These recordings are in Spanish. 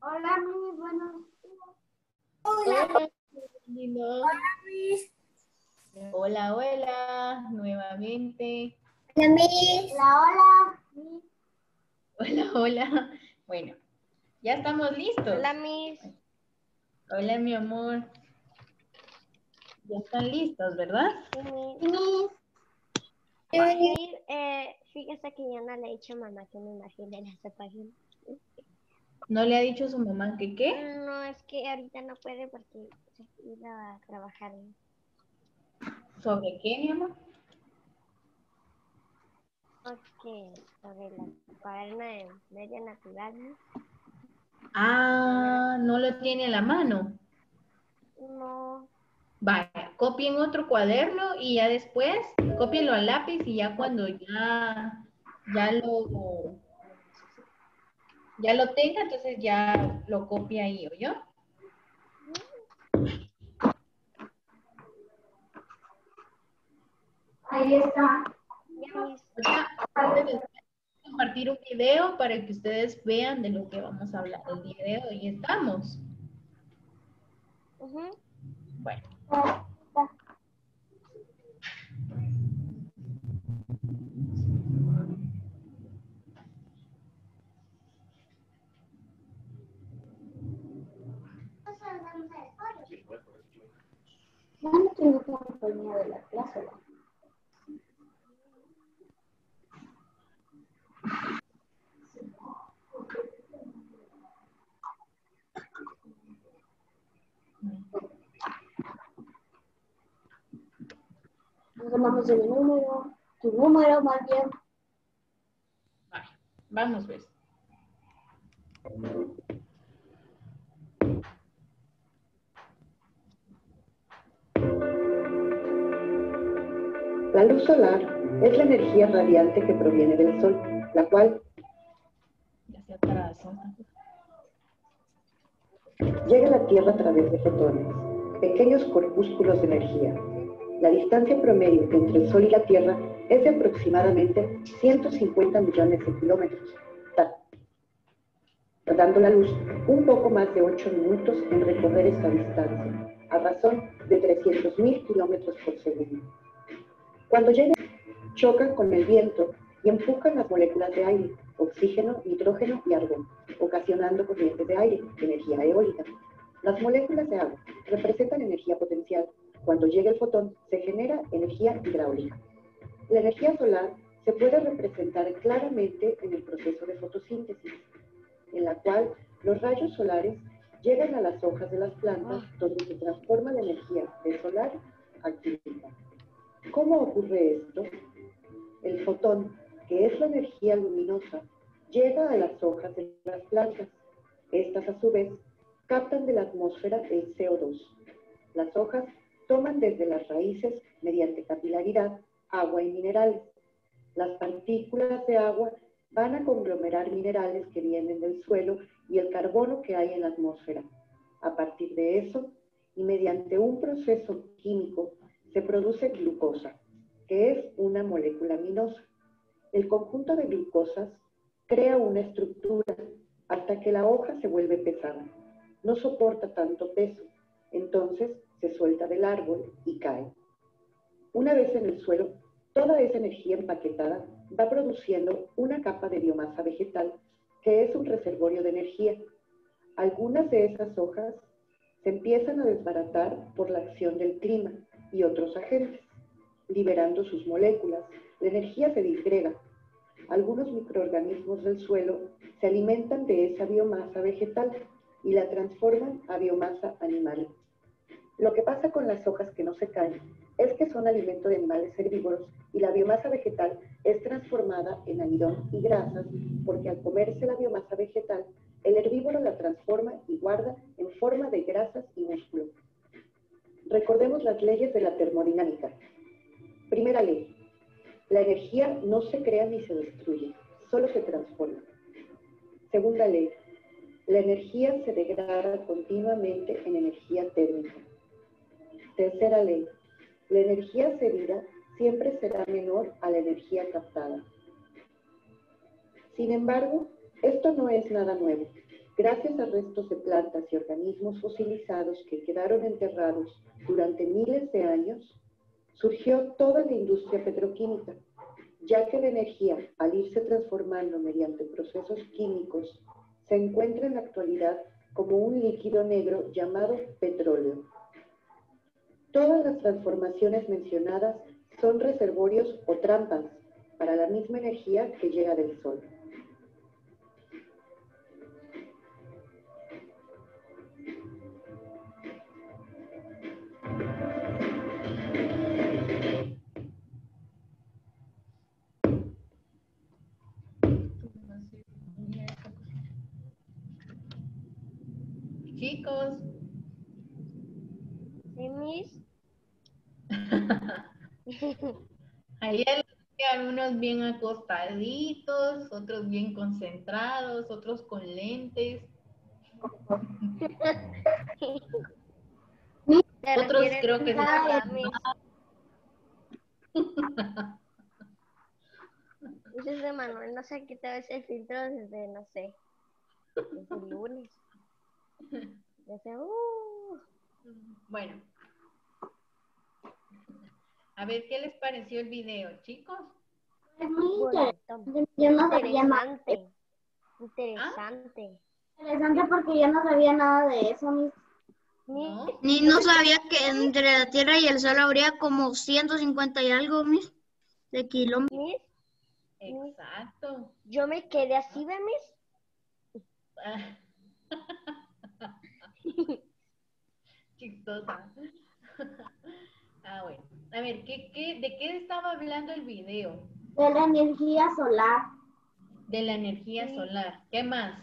Hola, mis buenos días. Hola. Hola, mis. Hola, hola, nuevamente. Hola, mis. Hola, hola, mis. Hola, hola. Bueno, ya estamos listos. Hola, mis. Hola, mi amor. Ya están listos, ¿verdad? Mis. Sí, eh, fíjese que ya no le he dicho a mamá que me imagine en esta página. ¿No le ha dicho a su mamá que qué? No, es que ahorita no puede porque se iba a trabajar. ¿Sobre qué, mi amor? Ok, sobre la cuaderna de media natural. ¿no? Ah, no lo tiene a la mano. No, Vaya, copien otro cuaderno y ya después cópienlo al lápiz y ya cuando ya, ya lo ya lo tenga, entonces ya lo copia ahí, ¿o yo? Ahí está. voy a compartir un video para que ustedes vean de lo que vamos a hablar el día de hoy. ¿Estamos? Bueno. Ya no tengo compañía de la clase. ¿no? Nos de mi número, tu número más bien. Vale, Vamos, pues. La luz solar es la energía radiante que proviene del Sol, la cual llega a la Tierra a través de fotones, pequeños corpúsculos de energía. La distancia promedio entre el Sol y la Tierra es de aproximadamente 150 millones de kilómetros, tardando la luz un poco más de 8 minutos en recorrer esta distancia, a razón de 300.000 kilómetros por segundo. Cuando llega, chocan con el viento y empujan las moléculas de aire, oxígeno, nitrógeno y argón, ocasionando corrientes de aire, energía eólica. Las moléculas de agua representan energía potencial. Cuando llega el fotón, se genera energía hidráulica. La energía solar se puede representar claramente en el proceso de fotosíntesis, en la cual los rayos solares llegan a las hojas de las plantas donde se transforma la energía de solar a química. ¿Cómo ocurre esto? El fotón, que es la energía luminosa, llega a las hojas de las plantas. Estas, a su vez, captan de la atmósfera el CO2. Las hojas toman desde las raíces, mediante capilaridad, agua y minerales. Las partículas de agua van a conglomerar minerales que vienen del suelo y el carbono que hay en la atmósfera. A partir de eso, y mediante un proceso químico, se produce glucosa, que es una molécula aminosa. El conjunto de glucosas crea una estructura hasta que la hoja se vuelve pesada. No soporta tanto peso, entonces se suelta del árbol y cae. Una vez en el suelo, toda esa energía empaquetada va produciendo una capa de biomasa vegetal que es un reservorio de energía. Algunas de esas hojas se empiezan a desbaratar por la acción del clima y otros agentes, liberando sus moléculas. La energía se disgrega. Algunos microorganismos del suelo se alimentan de esa biomasa vegetal y la transforman a biomasa animal. Lo que pasa con las hojas que no se caen es que son alimento de animales herbívoros y la biomasa vegetal es transformada en almidón y grasas porque al comerse la biomasa vegetal, el herbívoro la transforma y guarda en forma de grasas y músculo. Recordemos las leyes de la termodinámica. Primera ley. La energía no se crea ni se destruye, solo se transforma. Segunda ley. La energía se degrada continuamente en energía térmica. Tercera ley. La energía cedida siempre será menor a la energía captada. Sin embargo, esto no es nada nuevo. Gracias a restos de plantas y organismos fosilizados que quedaron enterrados durante miles de años, surgió toda la industria petroquímica, ya que la energía, al irse transformando mediante procesos químicos, se encuentra en la actualidad como un líquido negro llamado petróleo. Todas las transformaciones mencionadas son reservorios o trampas para la misma energía que llega del Sol. Chicos, ¿Sí, Miss? ahí hay unos bien acostaditos, otros bien concentrados, otros con lentes. ¿Te Otros creo que Miss? Dices Manuel, no sé qué te ves el filtro desde, no sé, desde el lunes. Desde, uh, Bueno. A ver, ¿qué les pareció el video, chicos? Es muy bonito. interesante. Yo no sabía nada. Interesante. Interesante. Interesante porque yo no sabía nada de eso. Mis... Ni- ¿No? Ni no sabía que entre la Tierra y el Sol habría como 150 y algo mis, de kilómetros. Exacto. yo me quedé así, ¿ve, Miss? Ah. Chistosa. Ah, bueno. A ver, ¿qué, qué, ¿de qué estaba hablando el video? De la energía solar. De la energía Sí. solar. ¿Qué más?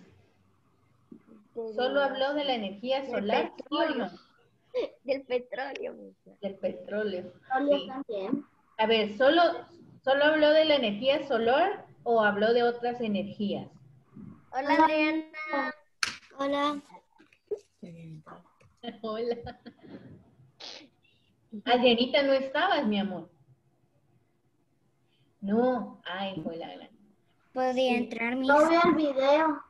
¿Solo habló de la energía Del solar? ¿Sí petróleo. no? Del petróleo. Del petróleo. Sí. también. A ver, ¿solo, ¿solo habló de la energía solar o habló de otras energías? Hola, Adriana. Hola. Hola. Adrianita, no estabas, mi amor. No, ay, fue la gran. Podría entrar mis. Yo vi el video.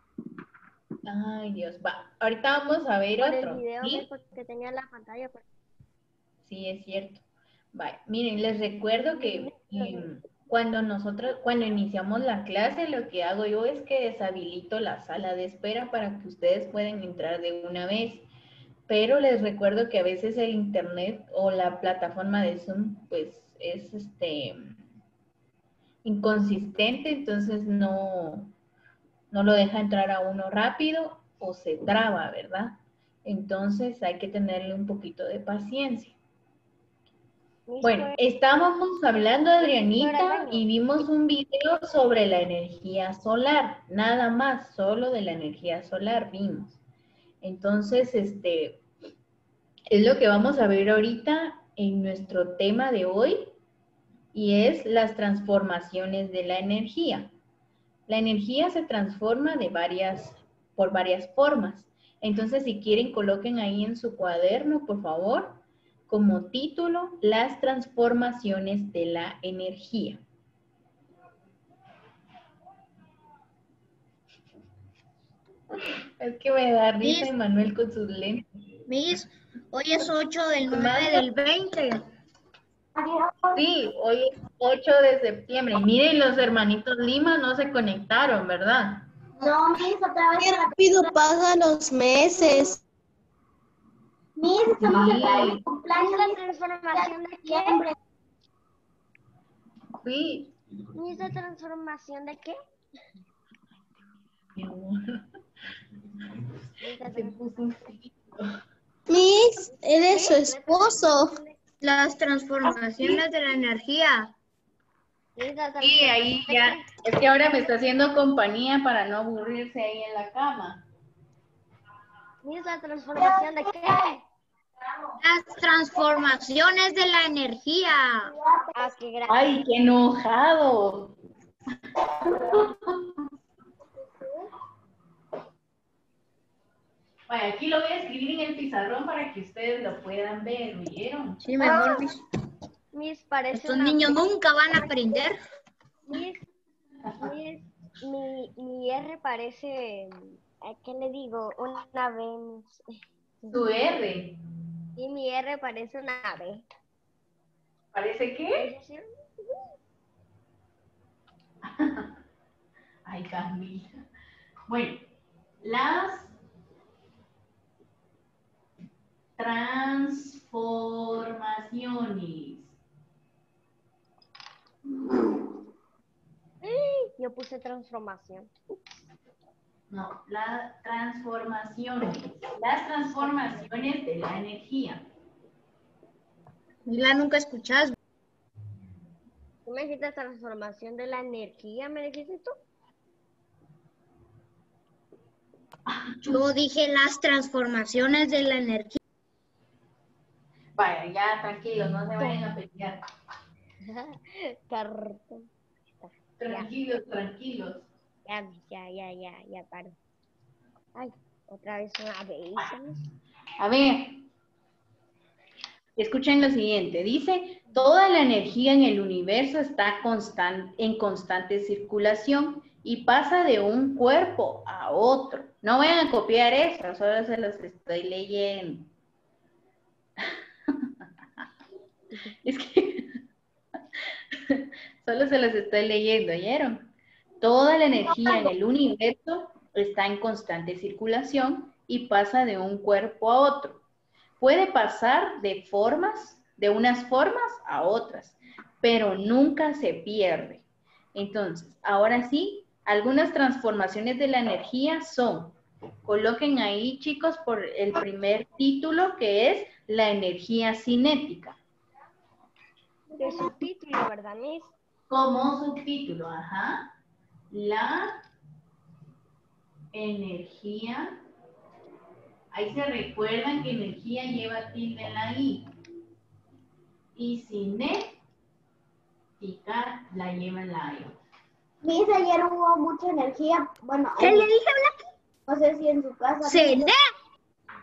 Ay, Dios, va. Ahorita vamos a ver Por otro. el video, ¿sí? Tenía la pantalla. pues. Sí, es cierto. Vale, miren, les recuerdo que em, cuando nosotros, cuando iniciamos la clase, lo que hago yo es que deshabilito la sala de espera para que ustedes puedan entrar de una vez. Pero les recuerdo que a veces el internet o la plataforma de Zoom, pues, es este inconsistente, entonces no, no lo deja entrar a uno rápido o se traba, ¿verdad? Entonces hay que tenerle un poquito de paciencia. Bueno, estábamos hablando, Adrianita, y vimos un video sobre la energía solar, nada más, solo de la energía solar vimos. Entonces, este, es lo que vamos a ver ahorita en nuestro tema de hoy, y es las transformaciones de la energía. La energía se transforma de varias, por varias formas. Entonces, si quieren, coloquen ahí en su cuaderno, por favor, como título, las transformaciones de la energía. Es que me da risa. Manuel con sus lentes. Mis, hoy es 8 del 9 del 20. Adiós. Sí, hoy es 8 de septiembre. Y miren, los hermanitos Lima no se conectaron, ¿verdad? No, Mis, otra vez. Qué rápido pasan los meses. Mis, estamos Sí. en el cumpleaños. ¿La Mis, transformación de qué? septiembre. Sí. ¿Miss, la transformación de qué? Mi amor, Miss, eres su esposo. Las transformaciones de la energía. Sí, ahí ya. Es que ahora me está haciendo compañía para no aburrirse ahí en la cama. Miss, la transformación de qué? Las transformaciones de la energía. ¡Ay, qué enojado! Bueno, aquí lo voy a escribir en el pizarrón para que ustedes lo puedan ver, ¿vieron? Sí, mejor. mis. Miss, parece Estos una- niños nunca van a aprender. Mi, mi R parece ¿a ¿qué le digo? Una B. Miss. Tu R. Y mi R parece una B. ¿Parece qué? Ay, Camila. Bueno, las transformaciones. Yo puse transformación. No, las transformaciones. Las transformaciones de la energía. La nunca escuchas. ¿Tú me dijiste transformación de la energía? ¿Me dijiste tú? Yo dije las transformaciones de la energía. Vaya, ya tranquilos, no se vayan a pelear. Tranquilos, tranquilos. Ya, ya, ya, ya, ya paro. Ay, otra vez una B. A ver, escuchen lo siguiente. Dice, toda la energía en el universo está constan- en constante circulación y pasa de un cuerpo a otro. No vayan a copiar eso, solo se los estoy leyendo. es que solo se los estoy leyendo, ¿oyeron? Toda la energía en el universo está en constante circulación y pasa de un cuerpo a otro. Puede pasar de formas, de unas formas a otras, pero nunca se pierde. Entonces, ahora sí, algunas transformaciones de la energía son, coloquen ahí chicos por el primer título que es la energía cinética. De su título, ¿verdad, Miss? Como subtítulo, ajá. La energía. Ahí se recuerdan que energía lleva tilde en la I. Y cinética la lleva en la I. Miss, ayer hubo mucha energía. Bueno, ¿Qué ayer- le dije a no sé si en su casa. Cené.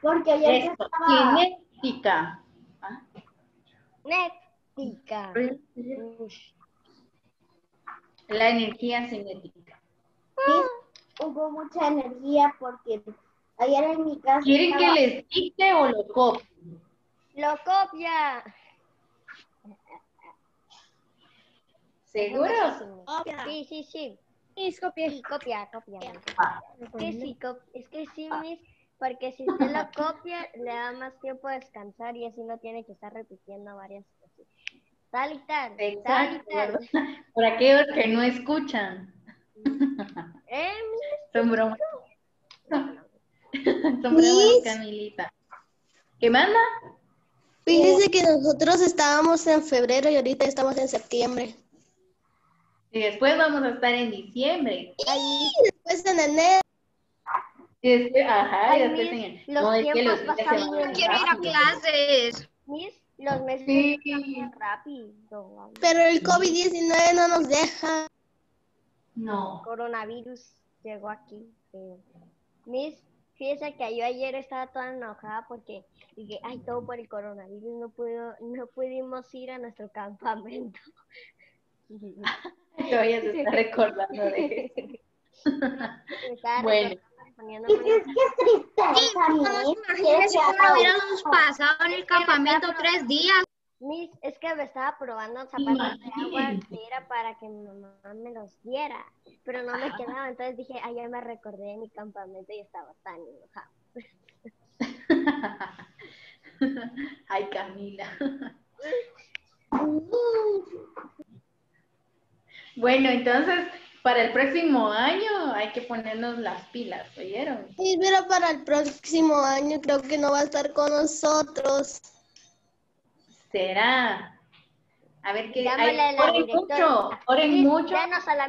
Porque ayer Esto, estaba. cinética. ¿Ah? Nética. Ush. La energía cinética. Miss, hubo mucha energía porque ayer en mi casa. ¿Quieren que les dicte o lo copie? Lo copia. ¿Seguros? Sí, sí, sí. Mis. Sí, copia, copia. Ah, Es que sí, cop- es que sí, Miss, porque si usted lo copia, le da más tiempo a descansar y así no tiene que estar repitiendo varias y Exacto, tal. ¿verdad? Por aquellos que no escuchan. ¿Eh, Son bromas. Son bromas. Camilita. ¿Qué manda? Fíjese que nosotros estábamos en febrero y ahorita estamos en septiembre. Y después vamos a estar en diciembre. Y después en enero. Y después, ajá, y después en el... los No, es que los días se van Quiero ir a clases. Miss? Los meses Sí. rápido. Pero el COVID-19 no nos deja. No. Coronavirus llegó aquí. Miss, fíjese que yo ayer estaba toda enojada porque dije, ay, todo por el coronavirus, no, pudo, no pudimos ir a nuestro campamento. Que vayas a estar recordando de eso. Bueno. recordando, poniendo Es que es que es tristeza, Miss. Imagínense cómo hubiéramos pasado en el campamento tres días. Miss, es que me estaba probando zapatos de agua que era para que mi mamá me los diera, pero no me quedaba, entonces dije, ay, ya me recordé de mi campamento y estaba tan enojada. Ay, Camila. Bueno, entonces, para el próximo año hay que ponernos las pilas, ¿oyeron? Sí, pero para el próximo año creo que no va a estar con nosotros. Será. A ver qué Llámale ay, a la oren mucho, oren mucho,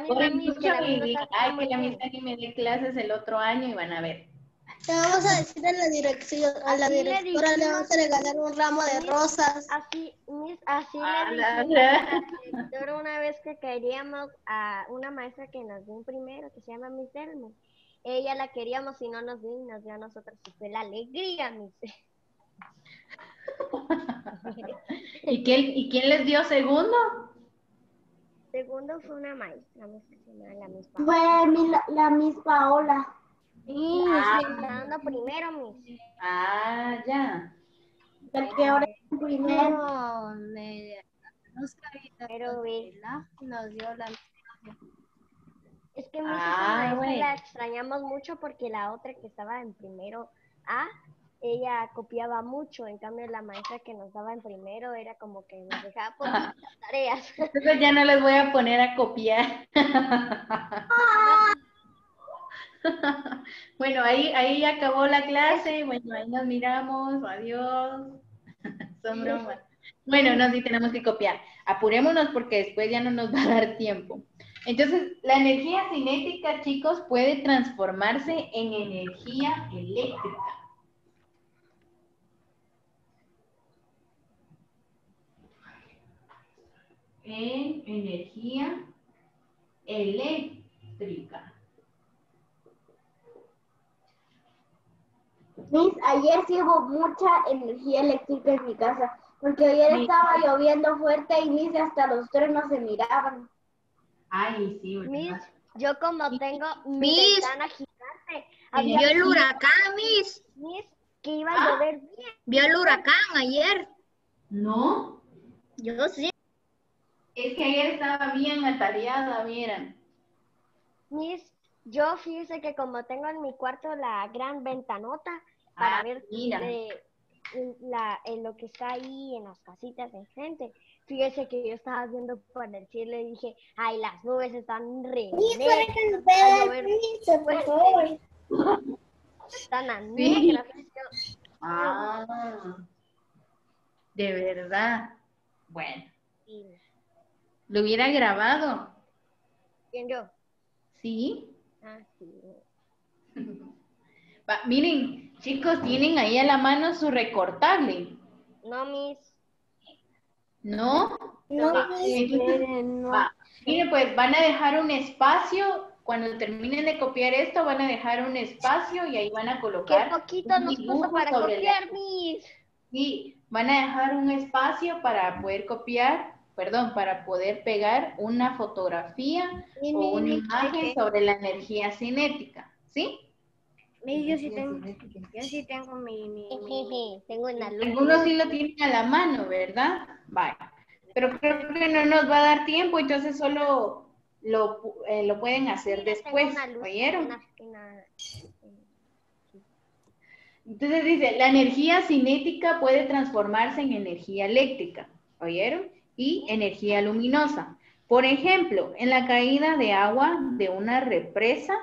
oren mucho y que la bien". misma ni me dé clases el otro año y van a ver. Le vamos a decir a la dirección, a la directora le vamos a regalar un ramo de Miss, rosas. Así, Miss, así Ah, le la- dijimos a la directora una vez que queríamos a una maestra que nos dio un primero, que se llama Miss Delmo. Ella la queríamos y no nos dio y nos dio a nosotros. Y fue la alegría, Miss. ¿Y quién, ¿Y quién les dio segundo? Segundo fue una maestra, la Miss Paola. Fue mi- la, la Miss Paola. Y Ah. está dando primero, mis. Ah, ya. ¿De qué hora es primero? No, me nos Pero ve, nos dio la es que Ah, bueno. la extrañamos mucho porque la otra que estaba en primero A, ella copiaba mucho. En cambio, la maestra que nos daba en primero era como que nos dejaba por las tareas. Entonces ya no les voy a poner a copiar. bueno, ahí, ahí acabó la clase. Bueno, ahí nos miramos. Adiós. Son bromas. Bueno, no, sí tenemos que copiar. Apurémonos porque después ya no nos va a dar tiempo. Entonces, la energía cinética, chicos, puede transformarse en energía eléctrica. En energía eléctrica. Miss, ayer sí hubo mucha energía eléctrica en mi casa, porque ayer Sí. estaba lloviendo fuerte y Miss hasta los truenos se miraban. Ay, sí, Mis, ¿verdad? yo como tengo mi Mis. ventana gigante, había Vio el huracán, Miss. mis que iba a Ah. llover bien. Vio el huracán ayer. No, Yo sí. es que ayer estaba bien atareada, miren. Mis, yo fíjese que como tengo en mi cuarto la gran ventanota para Ah, ver mira. de- la, en lo que está ahí en las casitas de enfrente. Fíjese que yo estaba viendo por el cielo y dije, ay, las nubes están re favor. están a Sí. Ah, de verdad. Bueno, sí. lo hubiera grabado, ¿Quién yo? ¿sí? Va, miren, chicos, tienen ahí a la mano su recortable, No, mis. ¿no? No, Va, Miss, entonces, no. va. Miren, pues van a dejar un espacio, cuando terminen de copiar esto, van a dejar un espacio y ahí van a Qué colocar poquito un nos puso para la- copiar, mis. Sí, van a dejar un espacio para poder copiar, perdón, para poder pegar una fotografía o una imagen sobre la energía cinética, ¿sí? Yo sí tengo, yo sí tengo mi, mi, mi- Tengo una luz. Algunos sí lo tienen a la mano, ¿verdad? Vale. Pero creo que no nos va a dar tiempo, entonces solo lo, eh, lo pueden hacer después, ¿oyeron? Entonces dice, la energía cinética puede transformarse en energía eléctrica, ¿oyeron? Y energía luminosa. Por ejemplo, en la caída de agua de una represa,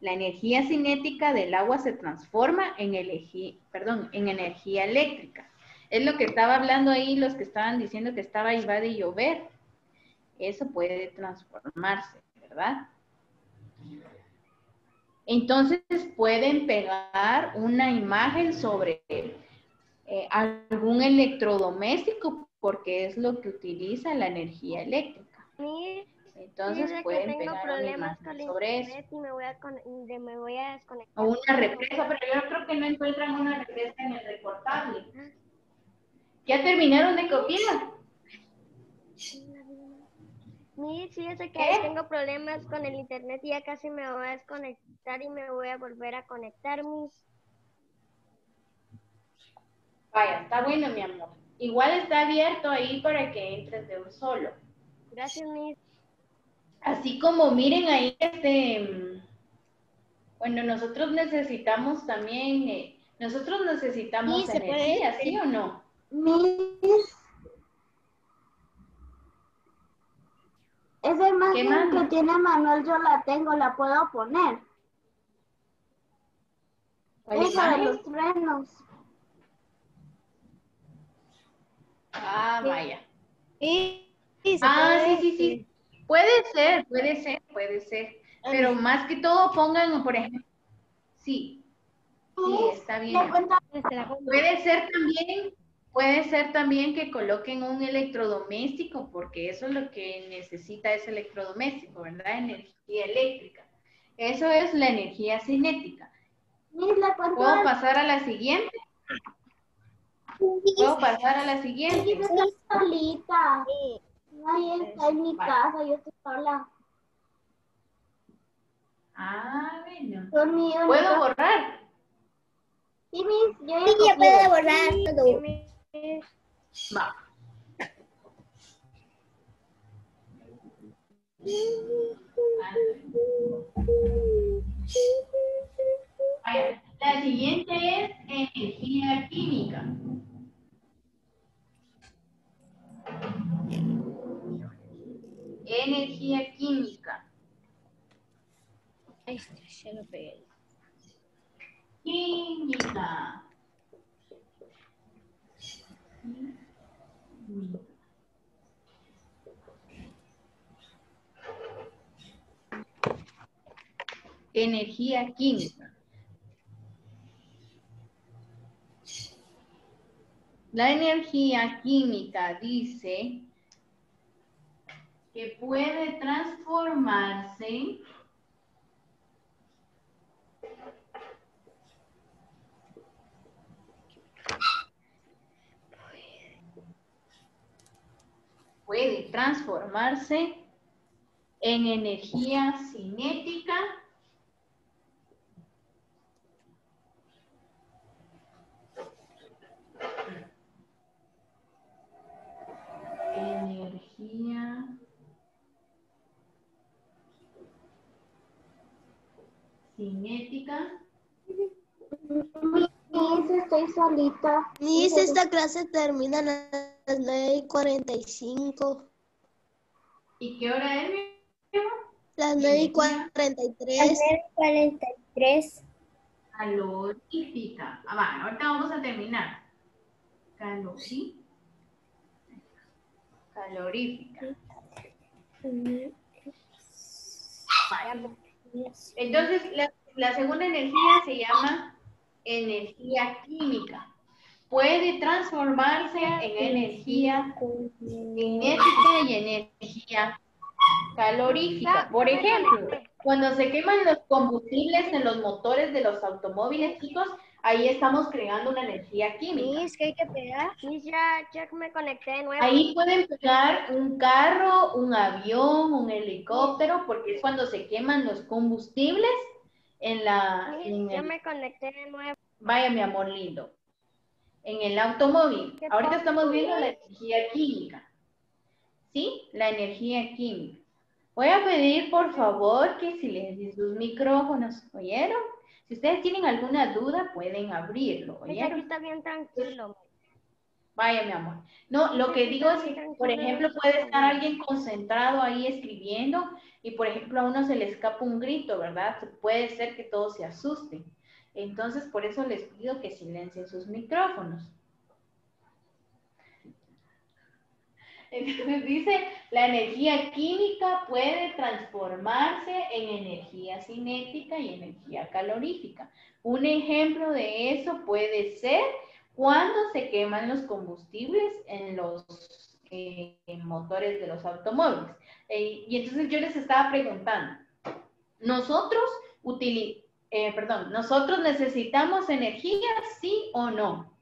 la energía cinética del agua se transforma en, energía eléctrica. Es lo que estaba hablando ahí los que estaban diciendo que estaba iba de llover. Eso puede transformarse, ¿verdad? Entonces pueden pegar una imagen sobre eh, algún electrodoméstico porque es lo que utiliza la energía eléctrica. Entonces fíjese que pueden tengo pegar problemas con sobre eso. y me voy a, con- de- me voy a desconectar. O una represa, pero yo creo que no encuentran una represa en el recortable. ¿Ya terminaron de copiar? Mis, fíjese que ¿Qué? tengo problemas con el internet y ya casi me voy a desconectar y me voy a volver a conectar, mis. Vaya, está bueno, mi amor. Igual está abierto ahí para que entres de un solo. Gracias, mis. Así como miren ahí, este, bueno, nosotros necesitamos también, eh, nosotros necesitamos Sí, energía, ¿sí o no? Miss. Esa imagen que tiene Manuel yo la tengo, la puedo poner. ¿Cuál Esa de los frenos. Ah, vaya. Sí, sí, se Ah, sí, puede. sí, sí. Puede ser, puede ser, puede ser. Pero más que todo pongan, por ejemplo, sí, sí, está bien. Puede ser también, puede ser también que coloquen un electrodoméstico, porque eso es lo que necesita ese electrodoméstico, ¿verdad? Energía eléctrica. Eso es la energía cinética. ¿Puedo pasar a la siguiente? ¿Puedo pasar a la siguiente? Yo estoy solita. Nadie está en mi casa, yo estoy sola. Ah, bueno. ¿Puedo borrar? Sí, Miss, yo Sí, ya copié. puede borrar todo. Va. La siguiente es energía química. Energía química. Ay, se lo pegué. Química. Energía química. La energía química dice que puede transformarse puede transformarse en energía cinética energía cinética Miss, estoy solita. Miss, esta clase termina a las 9 y 45. ¿y qué hora es? mi amor? Las 9 y 43. 43. Calorífica. Ah, va, ahorita vamos a terminar. Calorí. Calorífica. Vale. Entonces, la, la segunda energía se llama energía química. Puede transformarse en energía cinética y energía calorífica. Por ejemplo, cuando se queman los combustibles en los motores de los automóviles, chicos, ahí estamos creando una energía química. Miss, ¿qué hay que pegar? Miss, ya, ya me conecté de nuevo. Ahí pueden pegar un carro, un avión, un helicóptero, porque es cuando se queman los combustibles en la... Miss, en ya el- me conecté de nuevo. Vaya, mi amor lindo. En el automóvil. ¿Qué Ahorita estamos viendo la energía química. ¿Sí? La energía química. Voy a pedir, por favor, que silencien sus micrófonos. ¿Oyeron? Si ustedes tienen alguna duda, pueden abrirlo. ¿Oyeron? está bien tranquilo. Vaya, mi amor. No, lo que digo es que, por ejemplo, puede estar alguien concentrado ahí escribiendo y, por ejemplo, a uno se le escapa un grito, ¿verdad? Puede ser que todos se asusten. Entonces, por eso les pido que silencien sus micrófonos. Entonces dice, la energía química puede transformarse en energía cinética y energía calorífica. Un ejemplo de eso puede ser cuando se queman los combustibles en los eh, motores de los automóviles. Eh, y entonces yo les estaba preguntando, nosotros eh, perdón, nosotros necesitamos energía, sí o no?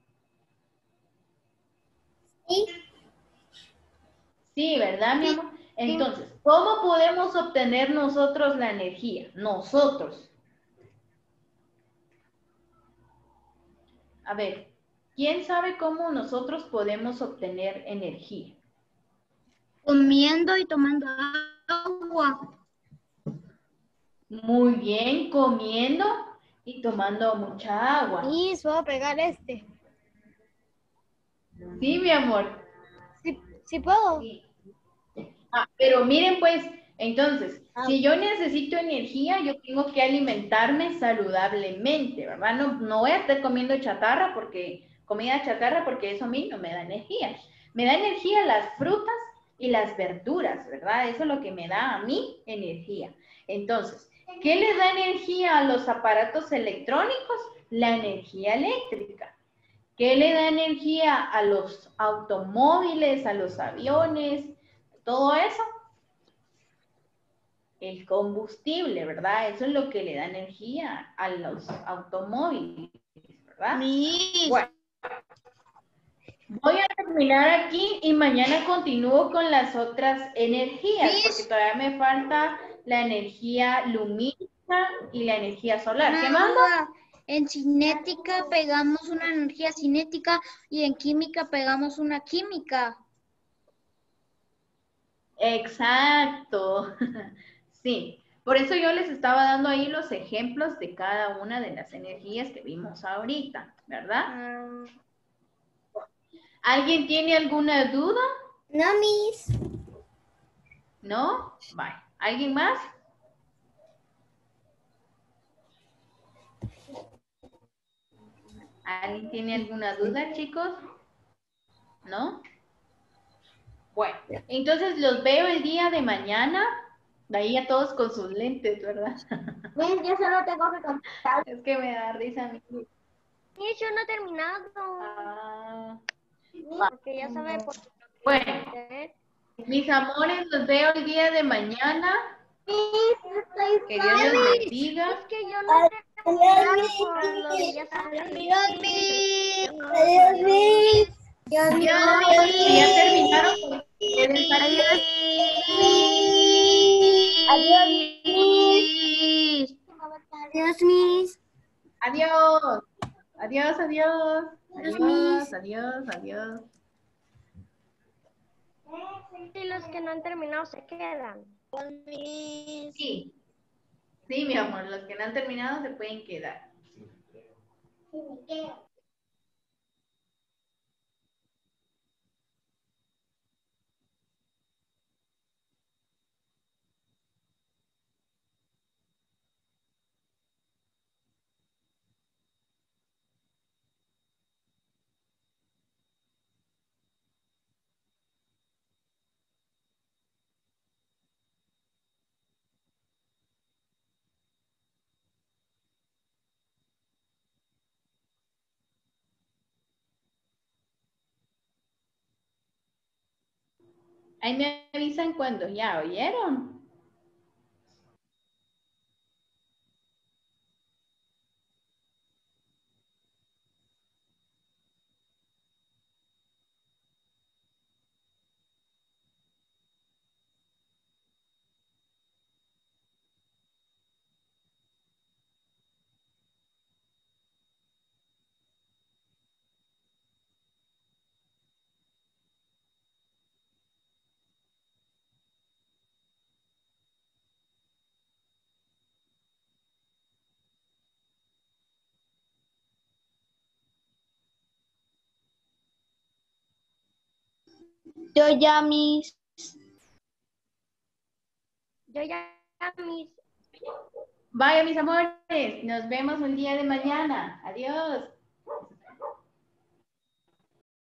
Sí. Sí, ¿verdad, mi amor? Entonces, ¿cómo podemos obtener nosotros la energía? Nosotros. A ver, ¿quién sabe cómo nosotros podemos obtener energía? Comiendo y tomando agua. Muy bien, comiendo y tomando mucha agua. Miss, puedo pegar este. Sí, mi amor. Sí, sí puedo. Sí. Ah, pero miren pues, entonces, si yo necesito energía, yo tengo que alimentarme saludablemente, ¿verdad? No, no voy a estar comiendo chatarra porque, comida chatarra porque eso a mí no me da energía. Me da energía las frutas y las verduras, ¿verdad? Eso es lo que me da a mí energía. Entonces, ¿qué le da energía a los aparatos electrónicos? La energía eléctrica. ¿Qué le da energía a los automóviles, a los aviones, todo eso? El combustible, ¿verdad? Eso es lo que le da energía a los automóviles, ¿verdad? Miss, Bueno, voy a terminar aquí y mañana continúo con las otras energías, porque todavía me falta la energía lumínica y la energía solar. ¿Qué más? En cinética pegamos una energía cinética y en química pegamos una química. Exacto. Sí. Por eso yo les estaba dando ahí los ejemplos de cada una de las energías que vimos ahorita, ¿verdad? ¿Alguien tiene alguna duda? No, Miss. ¿No? Bye. ¿Alguien más? ¿Alguien tiene alguna duda, chicos? ¿No? Bueno, entonces los veo el día de mañana. De ahí a todos con sus lentes, ¿verdad? Miss, yo solo tengo que contar. Es que me da risa a mí. Miss, yo no he terminado. Ah, Porque ya sabe por Bueno, qué. mis amores, los veo el día de mañana. Estoy Que Dios los bendiga. Es que yo no. Adiós, Miss. Adiós, Miss. Adiós, Adiós, si ya terminaron, Adiós, Miss. Adiós, Miss. Adiós. Adiós, adiós. Adiós, Adiós, adiós, adiós. Y los que no han terminado se quedan. Sí. Sí, mi amor, los que no han terminado se pueden quedar. Ahí me avisan cuando ya oyeron. Yo ya mis. Yo ya, mis Vaya, mis amores, nos vemos el día de mañana. Adiós.